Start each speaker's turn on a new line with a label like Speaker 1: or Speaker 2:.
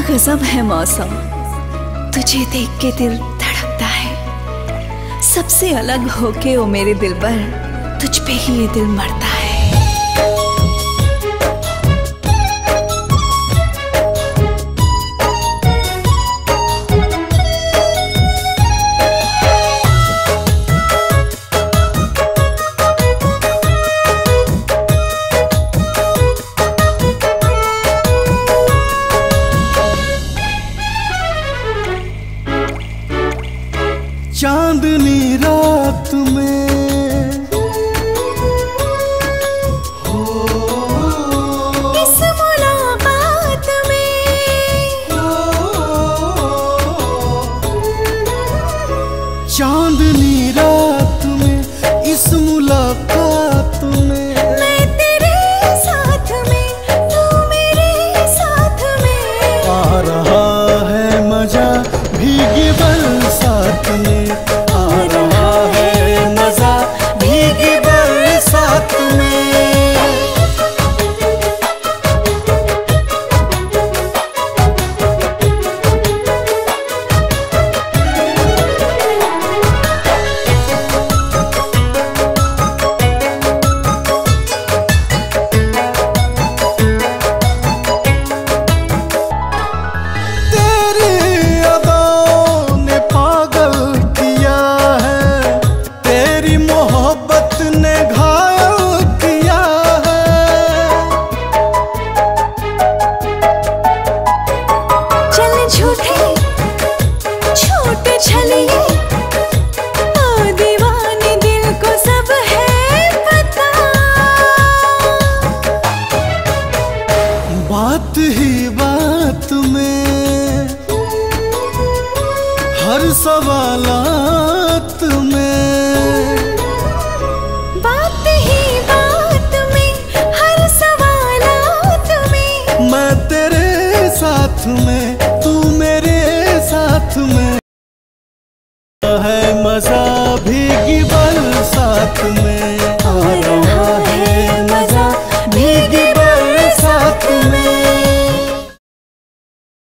Speaker 1: गजब है मौसम। तुझे देख के दिल धड़कता है। सबसे अलग होके वो मेरे दिल पर, तुझ पे ही ये दिल मरता है।
Speaker 2: चांदनी रात में।
Speaker 1: इस मुलाकात में।
Speaker 2: चांदनी रात में इस मुलाकात में।
Speaker 1: मैं तेरे साथ में तू मेरे साथ में।
Speaker 2: आ रहा है मज़ा भीगी बरसात में। सवालात में।
Speaker 1: बात ही बात में हर सवालात में।
Speaker 2: मैं तेरे साथ में तू मेरे साथ में। है